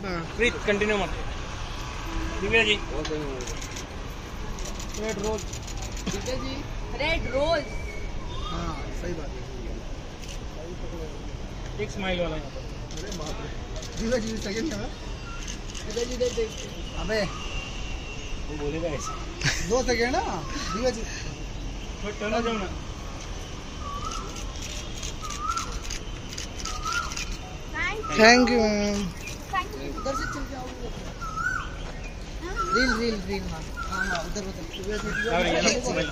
प्रीत continue मत Divya ji red rose red rose हाँ सही बात है एक स्माइल वाला यहाँ अरे बाप रे। दिव्या जी सेकंड क्या इधर इधर देख अबे। वो बोलेगा ऐसे। दो सेकंड ना दिव्या जी थोड़ा टर्न हो जाओ ना थैंक यू मैम उधर से चल जाओ रील रील रील हाँ। हाँ हाँ उधर उधर ये लो, स्माइल